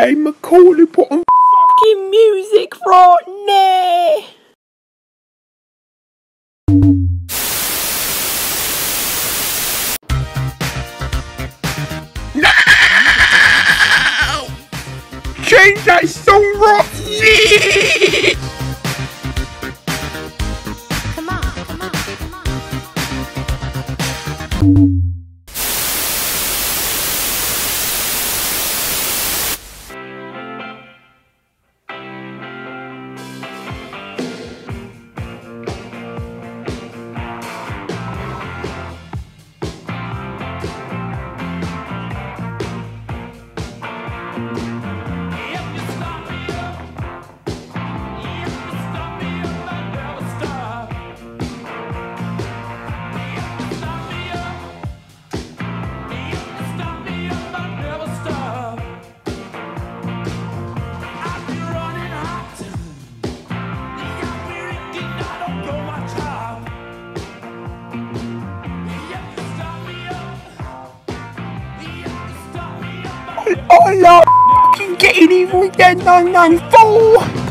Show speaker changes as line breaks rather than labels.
Hey, Macaulay, put on
fucking music right now.
No! Change that song right now!
Come on, come on, come on.
I love getting with that 994!